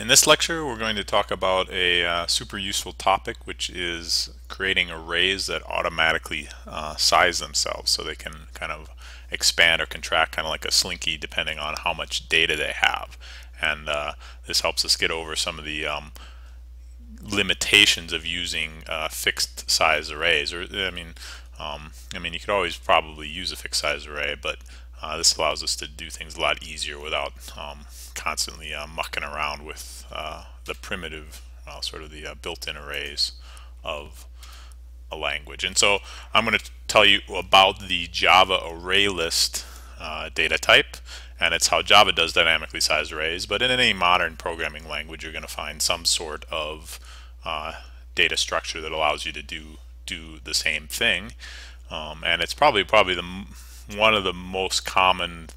In this lecture we're going to talk about a uh, super useful topic which is creating arrays that automatically uh, size themselves so they can kind of expand or contract kind of like a slinky depending on how much data they have. And uh, this helps us get over some of the um, limitations of using uh, fixed size arrays or I mean um, I mean you could always probably use a fixed size array but uh, this allows us to do things a lot easier without um, constantly uh, mucking around with uh, the primitive, uh, sort of the uh, built-in arrays of a language. And so I'm going to tell you about the Java array list uh, data type, and it's how Java does dynamically sized arrays. But in any modern programming language, you're going to find some sort of data structure that allows you to do do the same thing. Um, and it's probably probably the one of the most common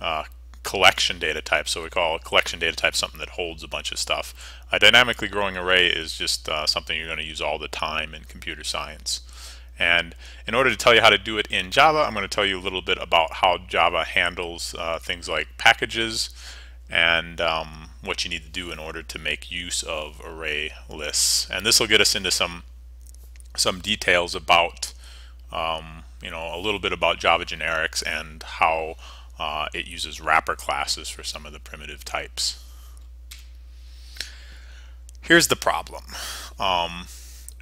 uh, collection data types. So we call a collection data type something that holds a bunch of stuff. A dynamically growing array is just uh, something you're going to use all the time in computer science. And in order to tell you how to do it in Java, I'm going to tell you a little bit about how Java handles uh, things like packages and um, what you need to do in order to make use of array lists. And this will get us into some some details about um, you know a little bit about Java generics and how uh, it uses wrapper classes for some of the primitive types. Here's the problem. Um,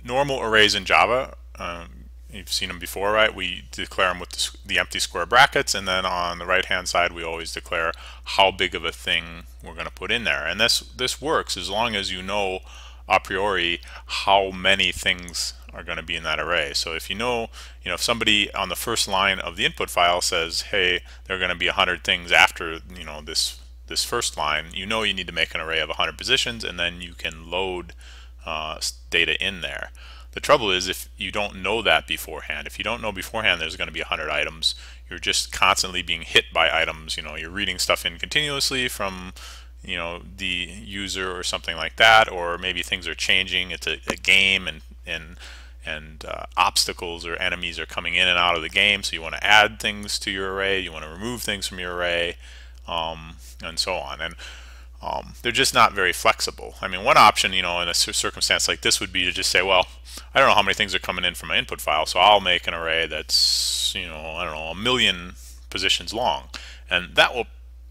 normal arrays in Java, um, you've seen them before, right? We declare them with the, the empty square brackets, and then on the right-hand side, we always declare how big of a thing we're going to put in there. And this this works as long as you know a priori how many things are going to be in that array. So if you know, you know, if somebody on the first line of the input file says, hey, there are going to be 100 things after, you know, this this first line, you know you need to make an array of 100 positions and then you can load uh, data in there. The trouble is if you don't know that beforehand, if you don't know beforehand there's going to be 100 items, you're just constantly being hit by items. You know, you're reading stuff in continuously from you know the user or something like that or maybe things are changing it's a, a game and and and uh, obstacles or enemies are coming in and out of the game so you want to add things to your array you want to remove things from your array um, and so on. And um, they're just not very flexible. I mean one option you know in a circumstance like this would be to just say well I don't know how many things are coming in from my input file so I'll make an array that's you know I don't know a million positions long. And that will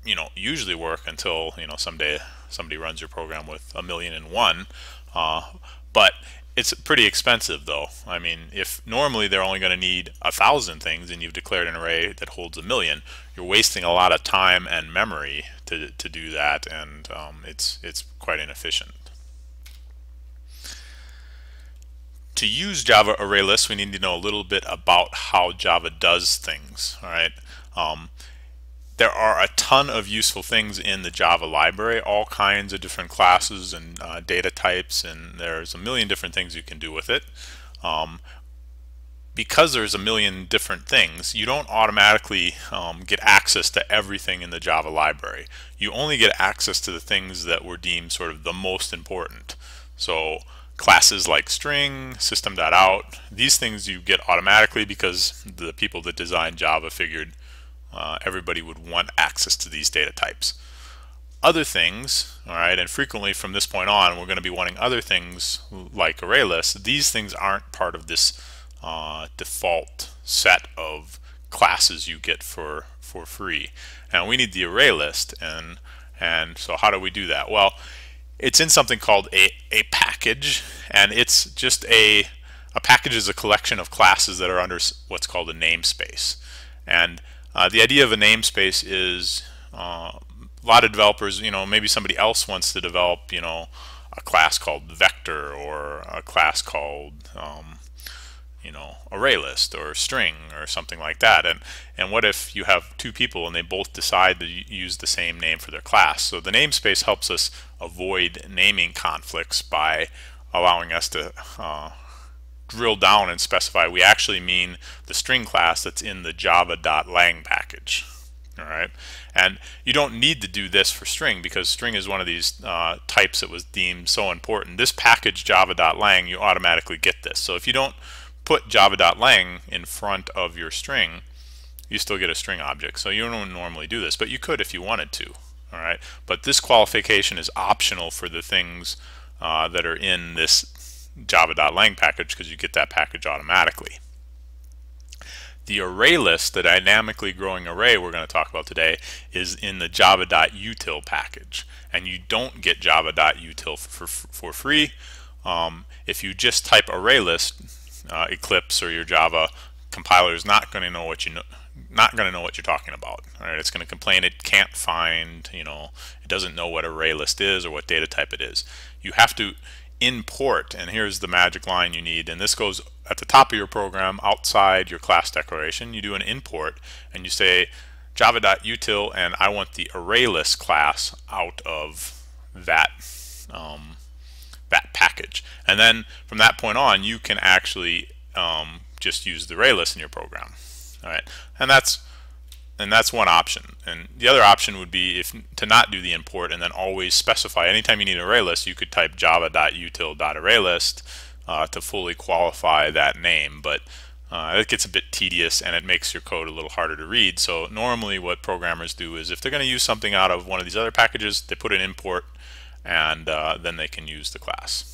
you know usually work until you know someday somebody runs your program with a million and one uh, but it's pretty expensive though. I mean if normally they're only going to need a thousand things and you've declared an array that holds a million you're wasting a lot of time and memory to, to do that and um, it's it's quite inefficient. To use Java array lists we need to know a little bit about how Java does things all right? Um, there are a ton of useful things in the Java library, all kinds of different classes and uh, data types, and there's a million different things you can do with it. Um, because there's a million different things, you don't automatically um, get access to everything in the Java library. You only get access to the things that were deemed sort of the most important. So classes like string, system.out, these things you get automatically because the people that designed Java figured uh, everybody would want access to these data types. Other things, all right, and frequently from this point on, we're going to be wanting other things like array lists. These things aren't part of this uh, default set of classes you get for for free. And we need the array list, and and so how do we do that? Well, it's in something called a a package, and it's just a a package is a collection of classes that are under what's called a namespace. And uh, the idea of a namespace is uh, a lot of developers, you know, maybe somebody else wants to develop, you know, a class called vector or a class called, um, you know, array list or string or something like that. And and what if you have two people and they both decide to use the same name for their class? So the namespace helps us avoid naming conflicts by allowing us to uh, drill down and specify we actually mean the string class that's in the java.lang package all right? And you don't need to do this for string because string is one of these uh, types that was deemed so important. This package java.lang you automatically get this. So if you don't put java.lang in front of your string you still get a string object. So you don't normally do this but you could if you wanted to all right? But this qualification is optional for the things uh, that are in this java.lang package because you get that package automatically the array list, the dynamically growing array we're going to talk about today, is in the java.util package. And you don't get java.util for, for, free. Um, if you just type array list, uh, Eclipse or your Java compiler is not going to know what you know, not going to know what you're talking about. All right, it's going to complain it can't find, you know, it doesn't know what array list is or what data type it is. You have to import, and here's the magic line you need, and this goes at the top of your program outside your class declaration. You do an import and you say java.util and I want the ArrayList class out of that um, that package. And then from that point on, you can actually um, just use the ArrayList in your program. All right, and that's and that's one option. And the other option would be if to not do the import and then always specify. Anytime you need an array list, you could type java.util.arraylist uh, to fully qualify that name. But uh, it gets a bit tedious and it makes your code a little harder to read. So normally what programmers do is if they're going to use something out of one of these other packages, they put an import and uh, then they can use the class.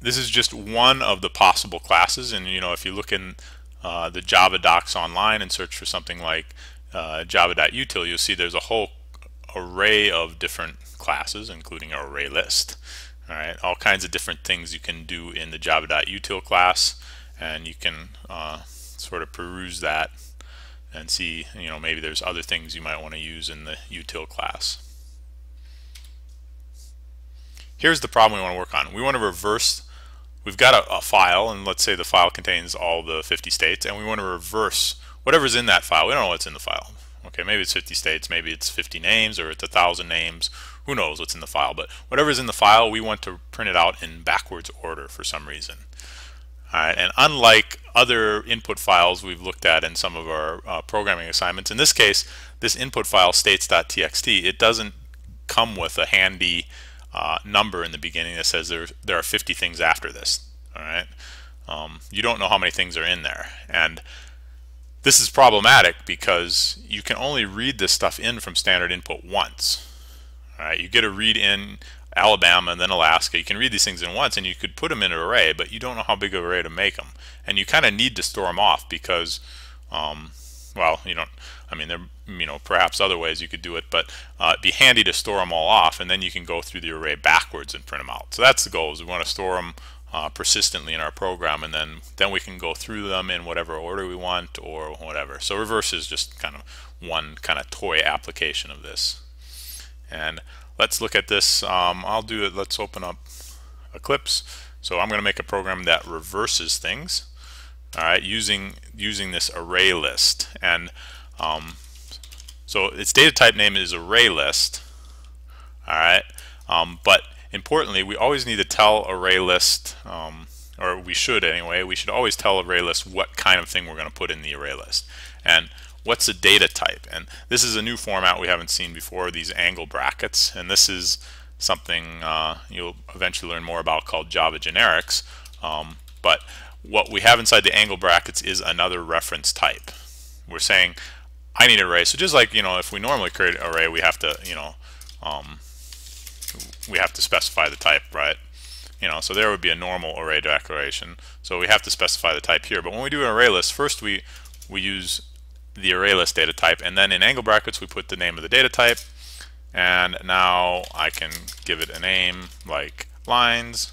This is just one of the possible classes and you know if you look in uh, the Java docs online and search for something like uh, java.util you'll see there's a whole array of different classes including an array list. All right? All kinds of different things you can do in the java.util class and you can uh, sort of peruse that and see you know maybe there's other things you might want to use in the util class. Here's the problem we want to work on. We want to reverse we've got a, a, file and let's say the file contains all the 50 states and we want to reverse whatever's in that file. We don't know what's in the file. Okay maybe it's 50 states maybe it's 50 names or it's a thousand names. Who knows what's in the file but whatever's in the file we want to print it out in backwards order for some reason. Alright, and unlike other input files we've looked at in some of our uh, programming assignments, in this case, this input file states.txt, it doesn't come with a handy uh, number in the beginning that says there, there are 50 things after this. Alright, um, You don't know how many things are in there. And this is problematic because you can only read this stuff in from standard input once. All right, you get a read in Alabama and then Alaska. You can read these things in once and you could put them in an array, but you don't know how big of an array to make them. And you kind of need to store them off because, um, well, you don't, I mean, there, you know, perhaps other ways you could do it, but uh, it'd be handy to store them all off and then you can go through the array backwards and print them out. So that's the goal is we want to store them uh, persistently in our program and then then we can go through them in whatever order we want or whatever. So reverse is just kind of one kind of toy application of this. And let's look at this. Um, I'll do it. Let's open up Eclipse. So I'm going to make a program that reverses things. All right, using using this array list, and um, so its data type name is array list. All right, um, but importantly, we always need to tell array list, um, or we should anyway. We should always tell array list what kind of thing we're going to put in the array list, and what's a data type? And this is a new format we haven't seen before, these angle brackets. And this is something uh, you'll eventually learn more about called Java generics. Um, but what we have inside the angle brackets is another reference type. We're saying I need an array. So just like, you know, if we normally create an array, we have to, you know, um, we have to specify the type, right? You know, so there would be a normal array declaration. So we have to specify the type here. But when we do an array list, first we, we use the array list data type and then in angle brackets we put the name of the data type and now I can give it a name like lines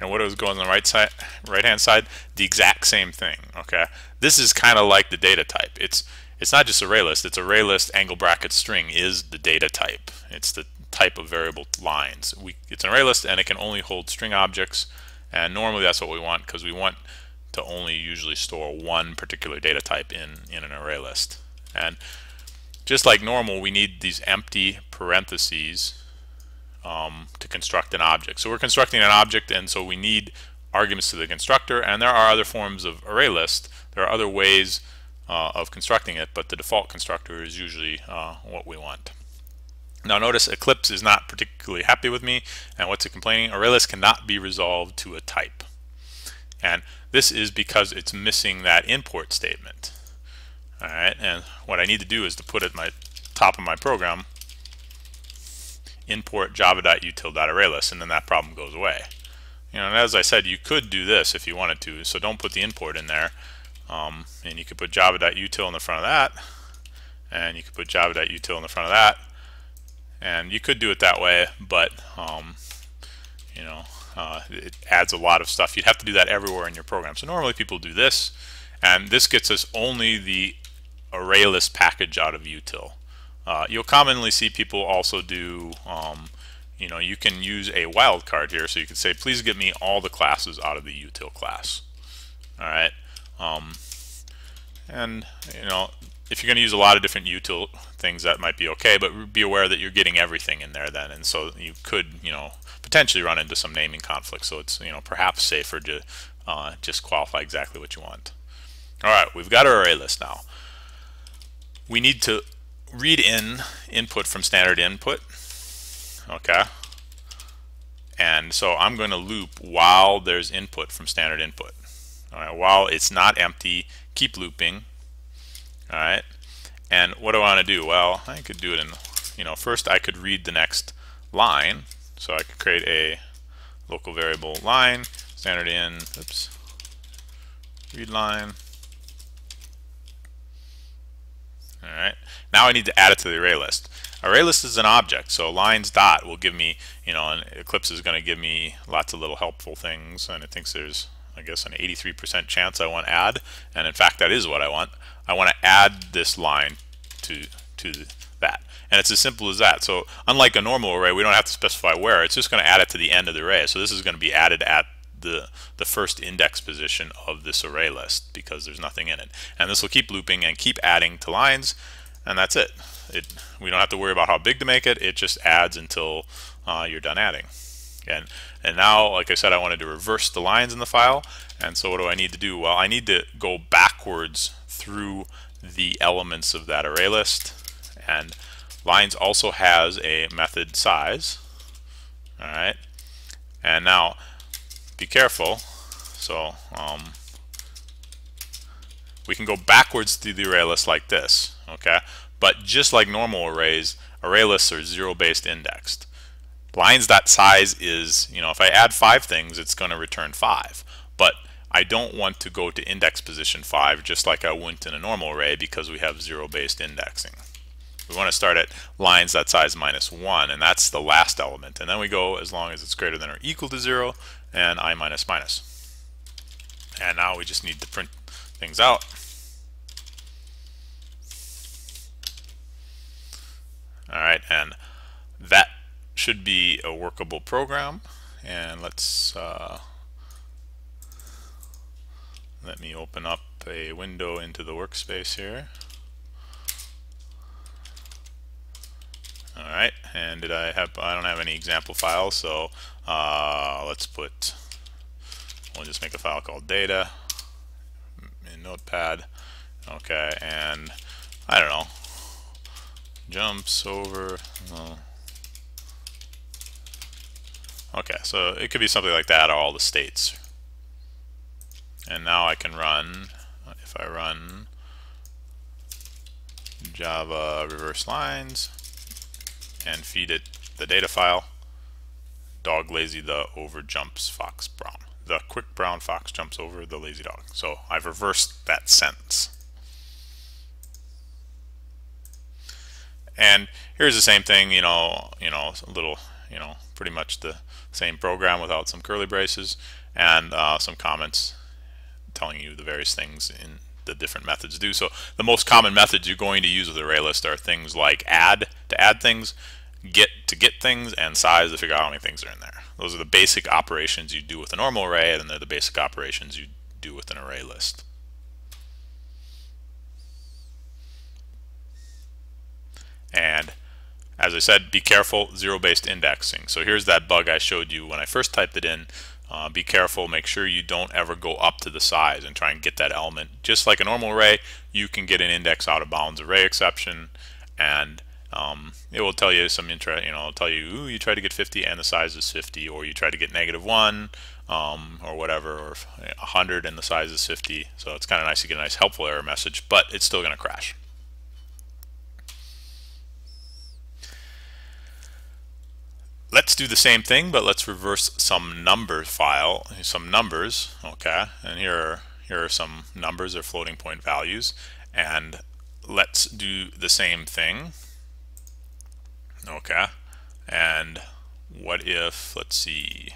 and what it was going on the right side right hand side the exact same thing okay this is kind of like the data type it's it's not just array list it's array list angle bracket string is the data type it's the type of variable lines we it's an array list and it can only hold string objects and normally that's what we want because we want to only usually store one particular data type in, in an array list. And just like normal, we need these empty parentheses um, to construct an object. So we're constructing an object, and so we need arguments to the constructor, and there are other forms of array list. There are other ways uh, of constructing it, but the default constructor is usually uh, what we want. Now notice Eclipse is not particularly happy with me, and what's it complaining? Array list cannot be resolved to a type. And this is because it's missing that import statement. Alright, and what I need to do is to put at my top of my program import java.util.arraylist and then that problem goes away. You know, and as I said, you could do this if you wanted to, so don't put the import in there. Um, and you could put java.util in the front of that, and you could put java.util in the front of that, and you could do it that way, but um, you know, uh, it adds a lot of stuff. You'd have to do that everywhere in your program. So normally people do this, and this gets us only the ArrayList package out of util. Uh, you'll commonly see people also do, um, you know, you can use a wildcard here. So you can say, please get me all the classes out of the util class. All right. Um, and, you know, if you're going to use a lot of different util things, that might be okay, but be aware that you're getting everything in there then. And so you could, you know, potentially run into some naming conflicts. So it's, you know, perhaps safer to uh, just qualify exactly what you want. All right, we've got our array list now. We need to read in input from standard input. Okay. And so I'm going to loop while there's input from standard input. All right, while it's not empty, keep looping. All right. And what do I want to do? Well, I could do it in, you know, first I could read the next line. So I could create a local variable line, standard in, oops, read line. All right. Now I need to add it to the array list. Array list is an object, so lines dot will give me, you know, and Eclipse is going to give me lots of little helpful things, and it thinks there's, I guess, an 83% chance I want to add, and in fact that is what I want. I want to add this line to to that, and it's as simple as that. So unlike a normal array, we don't have to specify where. It's just going to add it to the end of the array. So this is going to be added at the, the first index position of this array list because there's nothing in it. And this will keep looping and keep adding to lines and that's it. it. We don't have to worry about how big to make it. It just adds until uh, you're done adding. And, and now, like I said, I wanted to reverse the lines in the file. And so what do I need to do? Well, I need to go backwards through the elements of that array list. And lines also has a method size. All right. And now be careful. So um, we can go backwards through the array list like this. Okay, but just like normal arrays, array lists are zero-based indexed. Lines.size is, you know, if I add five things, it's going to return five. But I don't want to go to index position 5 just like I wouldn't in a normal array because we have zero-based indexing. We want to start at lines.size minus 1 and that's the last element and then we go as long as it's greater than or equal to 0 and i minus minus. And now we just need to print things out. all right and that should be a workable program. And let's uh, let me open up a window into the workspace here. Alright and did I have I don't have any example files so uh, let's put we'll just make a file called data in notepad. Okay and I don't know. Jumps over oh. Okay so it could be something like that all the states. And now I can run if I run java reverse lines and feed it the data file dog lazy the over jumps fox brown. The quick brown fox jumps over the lazy dog. So I've reversed that sentence. And here's the same thing, you know, you know, a little, you know, pretty much the same program without some curly braces and uh, some comments telling you the various things in the different methods do. So the most common methods you're going to use with ArrayList are things like add to add things, get to get things, and size to figure out how many things are in there. Those are the basic operations you do with a normal array, and they're the basic operations you do with an array list. And as I said, be careful, zero-based indexing. So here's that bug I showed you when I first typed it in. Uh, be careful, make sure you don't ever go up to the size and try and get that element. Just like a normal array, you can get an index out of bounds array exception and um, it will tell you some interest, you know, it'll tell you, ooh, you try to get 50 and the size is 50, or you try to get negative 1, um, or whatever, or 100 and the size is 50. So it's kind of nice to get a nice helpful error message, but it's still going to crash. Let's do the same thing, but let's reverse some number file, some numbers, okay? And here are, here are some numbers or floating point values. And let's do the same thing. Okay. And what if, let's see,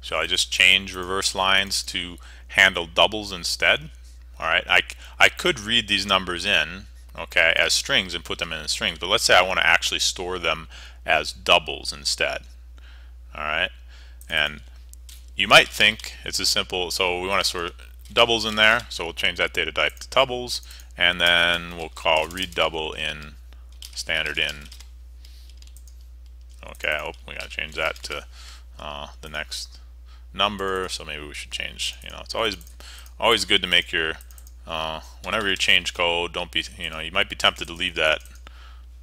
shall I just change reverse lines to handle doubles instead? All right, I, I could read these numbers in, okay, as strings and put them in strings, but let's say I want to actually store them as doubles instead. All right, and you might think it's as simple, so we want to store doubles in there, so we'll change that data type to doubles, and then we'll call read double in standard in. Okay, oh, we gotta change that to uh, the next number, so maybe we should change, you know, it's always always good to make your, uh, whenever you change code, don't be, you know, you might be tempted to leave that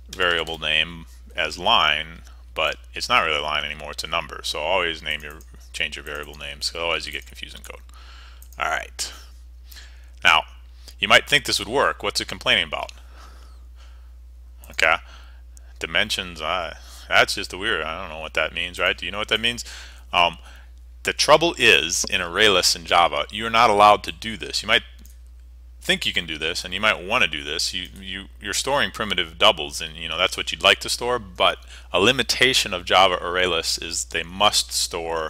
variable name as line, but it's not really a line anymore, it's a number, so always name your, change your variable names, otherwise you get confusing code. All right. Now, you might think this would work. What's it complaining about? Okay. Dimensions, uh, that's just a weird. I don't know what that means, right? Do you know what that means? Um, the trouble is, in ArrayList in Java, you're not allowed to do this. You might think you can do this, and you might want to do this. You, you, you're storing primitive doubles, and you know that's what you'd like to store, but a limitation of Java ArrayList is they must store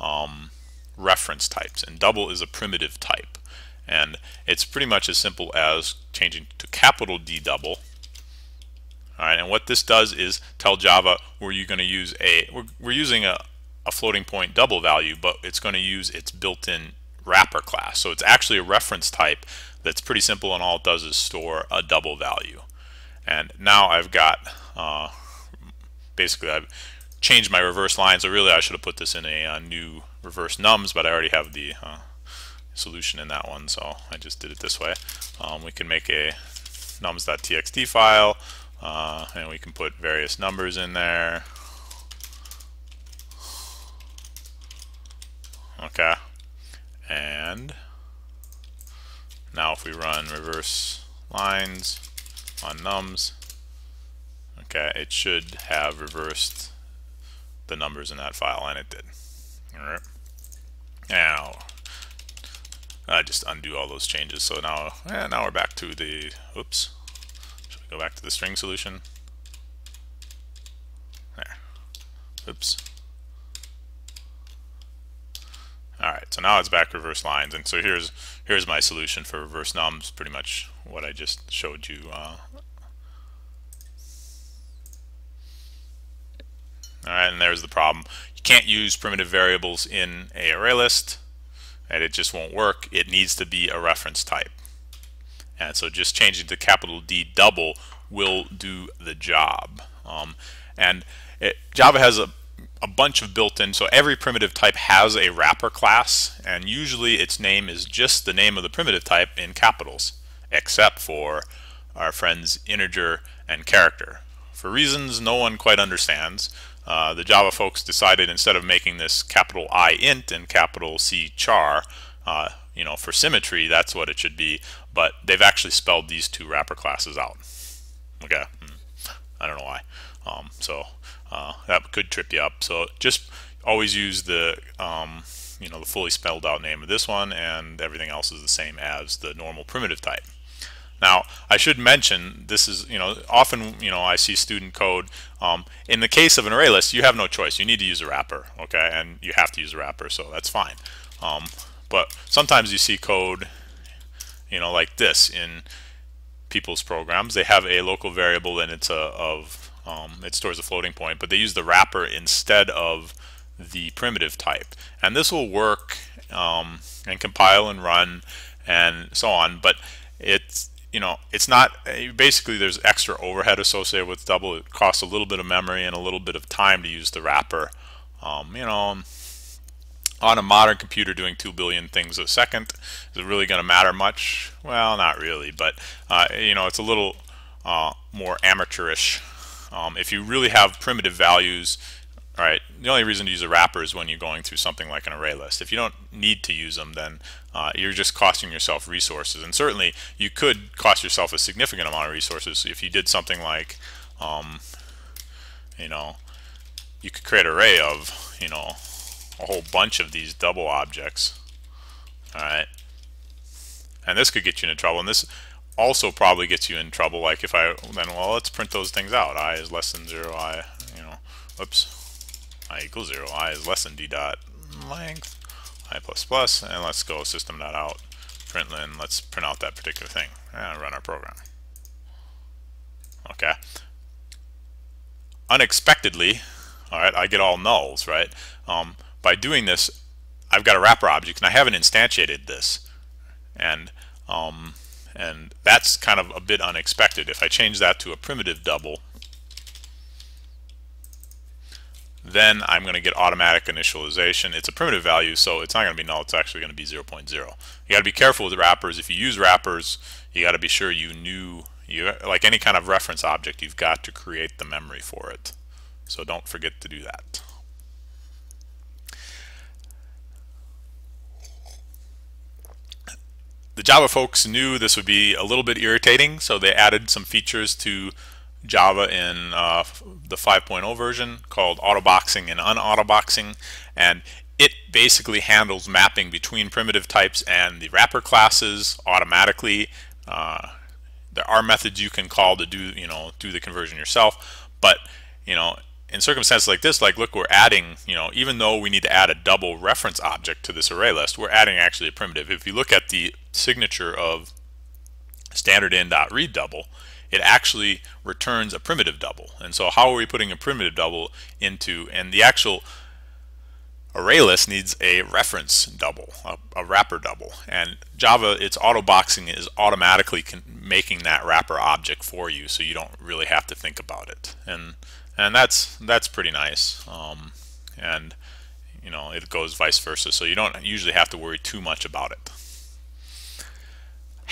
um, reference types, and double is a primitive type. And it's pretty much as simple as changing to capital D double. All right, and what this does is tell Java you're going to use a, we're, we're using a, a floating point double value, but it's going to use its built-in wrapper class. So it's actually a reference type that's pretty simple and all it does is store a double value. And now I've got, uh, basically I've changed my reverse line, so really I should have put this in a, a new reverse nums, but I already have the uh, solution in that one, so I just did it this way. Um, we can make a nums.txt file, uh, and we can put various numbers in there. Okay, and now if we run reverse lines on nums, okay, it should have reversed the numbers in that file, and it did. All right. Now, I just undo all those changes. So now, eh, now we're back to the, oops, should we go back to the string solution? There, oops. Alright, so now it's back reverse lines, and so here's here's my solution for reverse nums, pretty much what I just showed you. Uh, Alright, and there's the problem. You can't use primitive variables in a array list and it just won't work. It needs to be a reference type. And so just changing to capital D double will do the job. Um, and it, Java has a, a bunch of built-in, so every primitive type has a wrapper class, and usually its name is just the name of the primitive type in capitals, except for our friends integer and character. For reasons no one quite understands, uh, the Java folks decided instead of making this capital I int and capital C char, uh, you know, for symmetry, that's what it should be. But they've actually spelled these two wrapper classes out. Okay, hmm. I don't know why. Um, so uh, that could trip you up. So just always use the um, you know the fully spelled out name of this one, and everything else is the same as the normal primitive type. Now, I should mention this is, you know, often, you know, I see student code. Um, in the case of an array list, you have no choice. You need to use a wrapper, okay, and you have to use a wrapper, so that's fine. Um, but sometimes you see code, you know, like this in people's programs. They have a local variable and it's a of um, it stores a floating point, but they use the wrapper instead of the primitive type, and this will work um, and compile and run and so on. But it's you know, it's not uh, basically there's extra overhead associated with double. It costs a little bit of memory and a little bit of time to use the wrapper. Um, you know, on a modern computer doing 2 billion things a second, is it really going to matter much? Well, not really, but uh, you know, it's a little uh, more amateurish. Um, if you really have primitive values, all right, the only reason to use a wrapper is when you're going through something like an array list. If you don't need to use them, then uh, you're just costing yourself resources. And certainly you could cost yourself a significant amount of resources if you did something like, um, you know, you could create an array of, you know, a whole bunch of these double objects. All right. And this could get you into trouble. And this also probably gets you in trouble. Like if I, then, well, let's print those things out. i is less than 0, i, you know, oops i equals 0, i is less than d dot length, i plus plus, and let's go system dot out, println, let's print out that particular thing, and run our program. Okay. Unexpectedly, all right, I get all nulls, right? Um, by doing this, I've got a wrapper object, and I haven't instantiated this, and um, and that's kind of a bit unexpected. If I change that to a primitive double, then I'm going to get automatic initialization. It's a primitive value, so it's not going to be null. It's actually going to be 0.0. You got to be careful with wrappers. If you use wrappers, you got to be sure you knew, you like any kind of reference object, you've got to create the memory for it. So don't forget to do that. The Java folks knew this would be a little bit irritating, so they added some features to Java in uh, the 5.0 version called autoboxing and unautoboxing and it basically handles mapping between primitive types and the wrapper classes automatically. Uh, there are methods you can call to do you know do the conversion yourself but you know in circumstances like this like look we're adding you know even though we need to add a double reference object to this array list we're adding actually a primitive if you look at the signature of standard in dot read double it actually returns a primitive double. And so how are we putting a primitive double into, and the actual array list needs a reference double, a, a wrapper double. And Java, its auto boxing is automatically making that wrapper object for you, so you don't really have to think about it. And and that's that's pretty nice. Um, and you know, it goes vice versa, so you don't usually have to worry too much about it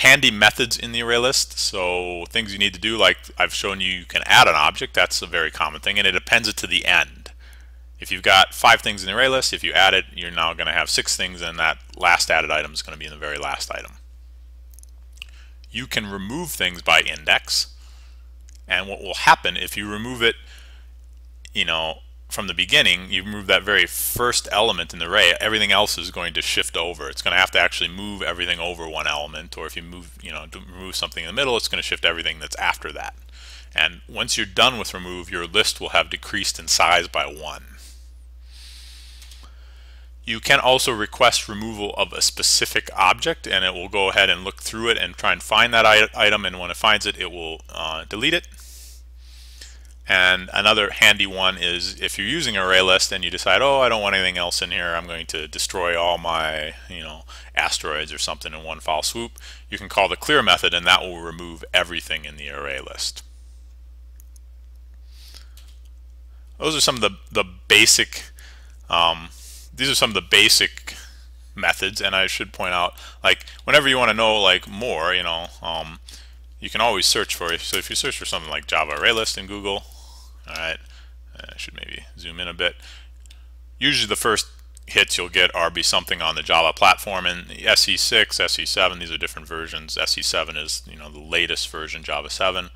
handy methods in the array list. So things you need to do, like I've shown you, you can add an object. That's a very common thing, and it appends it to the end. If you've got five things in the array list, if you add it, you're now going to have six things, and that last added item is going to be in the very last item. You can remove things by index, and what will happen if you remove it, you know, from the beginning, you move that very first element in the array, everything else is going to shift over. It's going to have to actually move everything over one element, or if you move, you know, remove something in the middle, it's going to shift everything that's after that. And once you're done with remove, your list will have decreased in size by one. You can also request removal of a specific object, and it will go ahead and look through it and try and find that item, and when it finds it, it will uh, delete it and another handy one is if you're using an array list and you decide, oh, I don't want anything else in here, I'm going to destroy all my, you know, asteroids or something in one foul swoop, you can call the clear method and that will remove everything in the array list. Those are some of the, the basic, um, these are some of the basic methods. And I should point out, like, whenever you want to know, like, more, you know, um, you can always search for it. So if you search for something like Java ArrayList in Google, all right, I should maybe zoom in a bit. Usually the first hits you'll get are be something on the Java platform and SE6, SE7, these are different versions. SE7 is you know the latest version, Java 7.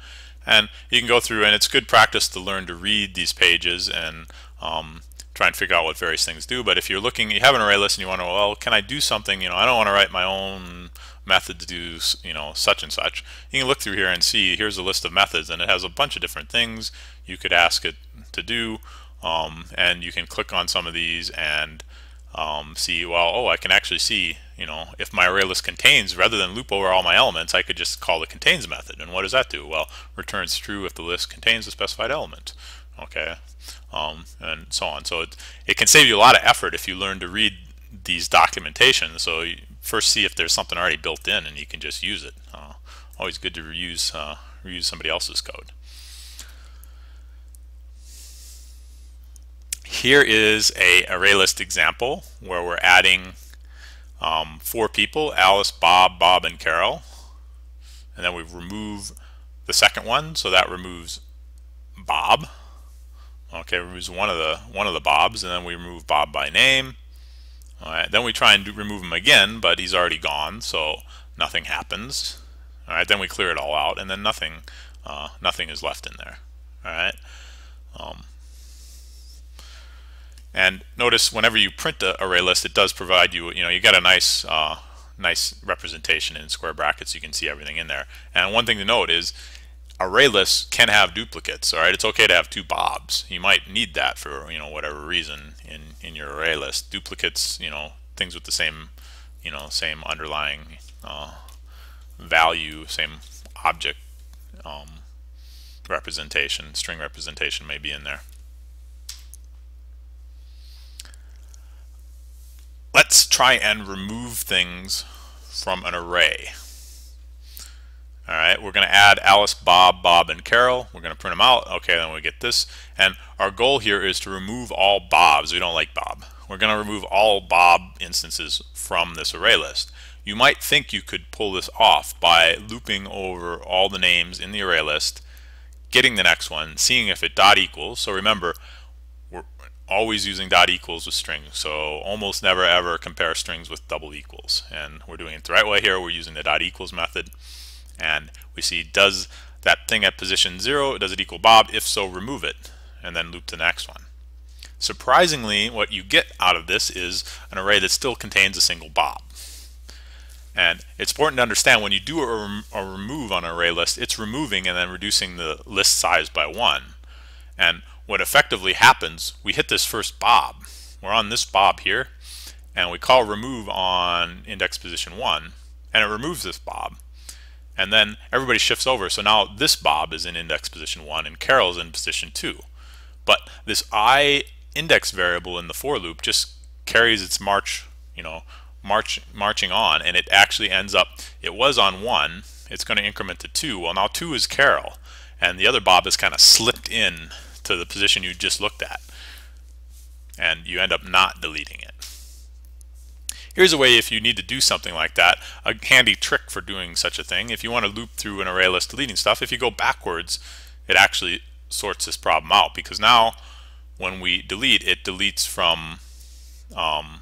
And you can go through and it's good practice to learn to read these pages and um, try and figure out what various things do. But if you're looking, you have an ArrayList and you want to, well, can I do something? You know, I don't want to write my own method to do, you know, such and such. You can look through here and see, here's a list of methods and it has a bunch of different things you could ask it to do. Um, and you can click on some of these and um, see, well, oh, I can actually see, you know, if my array list contains, rather than loop over all my elements, I could just call the contains method. And what does that do? Well, returns true if the list contains a specified element. Okay, um, and so on. So it, it can save you a lot of effort if you learn to read these documentation. So you first see if there's something already built in and you can just use it. Uh, always good to reuse, uh, reuse somebody else's code. Here is a array list example where we're adding um, four people, Alice, Bob, Bob, and Carol. And then we remove the second one, so that removes Bob. Okay, removes one of the one of the Bobs, and then we remove Bob by name. All right, then we try and do, remove him again, but he's already gone, so nothing happens. All right, then we clear it all out, and then nothing, uh, nothing is left in there. All right. Um, and notice whenever you print the array list, it does provide you, you know, you get a nice, uh, nice representation in square brackets. You can see everything in there. And one thing to note is array lists can have duplicates. All right, it's okay to have two bobs. You might need that for you know whatever reason in your array list. Duplicates, you know, things with the same, you know, same underlying uh, value, same object um, representation, string representation may be in there. Let's try and remove things from an array. All right, we're going to add Alice, Bob, Bob, and Carol. We're going to print them out. Okay, then we get this. And our goal here is to remove all Bobs. We don't like Bob. We're going to remove all Bob instances from this array list. You might think you could pull this off by looping over all the names in the array list, getting the next one, seeing if it dot equals. So remember, we're always using dot equals with strings. So almost never ever compare strings with double equals. And we're doing it the right way here. We're using the dot equals method and we see does that thing at position 0, does it equal Bob? If so, remove it, and then loop the next one. Surprisingly, what you get out of this is an array that still contains a single Bob. And it's important to understand when you do a, rem a remove on an array list, it's removing and then reducing the list size by 1. And what effectively happens, we hit this first Bob. We're on this Bob here, and we call remove on index position 1, and it removes this Bob and then everybody shifts over. So now this Bob is in index position 1 and Carol's in position 2. But this i index variable in the for loop just carries its march, you know, march marching on and it actually ends up it was on 1, it's going to increment to 2. Well, now 2 is Carol and the other Bob is kind of slipped in to the position you just looked at. And you end up not deleting it. Here's a way if you need to do something like that, a handy trick for doing such a thing. If you want to loop through an array list deleting stuff, if you go backwards, it actually sorts this problem out because now when we delete, it deletes from, um,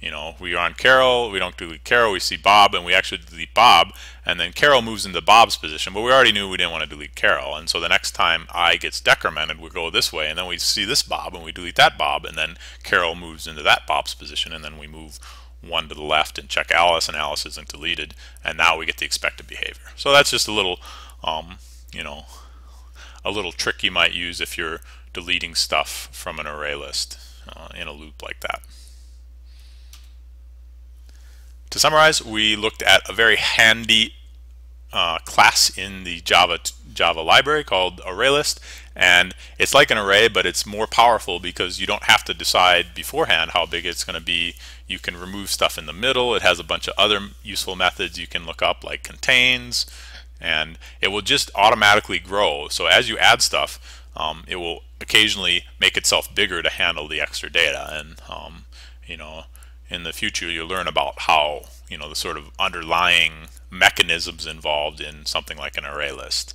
you know, we are on Carol, we don't delete Carol, we see Bob, and we actually delete Bob, and then Carol moves into Bob's position, but we already knew we didn't want to delete Carol, and so the next time I gets decremented, we go this way, and then we see this Bob, and we delete that Bob, and then Carol moves into that Bob's position, and then we move one to the left and check Alice and Alice isn't deleted and now we get the expected behavior. So that's just a little um, you know a little trick you might use if you're deleting stuff from an array list uh, in a loop like that. To summarize, we looked at a very handy uh, class in the Java Java library called ArrayList and it's like an array but it's more powerful because you don't have to decide beforehand how big it's going to be. You can remove stuff in the middle. It has a bunch of other useful methods you can look up like contains and it will just automatically grow. So as you add stuff um, it will occasionally make itself bigger to handle the extra data. And um, you know in the future you'll learn about how you know the sort of underlying mechanisms involved in something like an array list.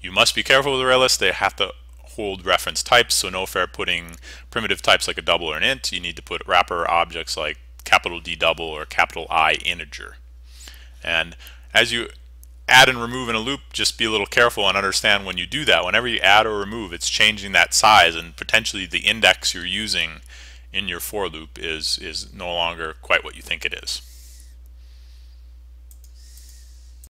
You must be careful with array lists. They have to hold reference types, so no fair putting primitive types like a double or an int. You need to put wrapper objects like capital D double or capital I integer. And as you add and remove in a loop, just be a little careful and understand when you do that. Whenever you add or remove, it's changing that size and potentially the index you're using in your for loop is, is no longer quite what you think it is.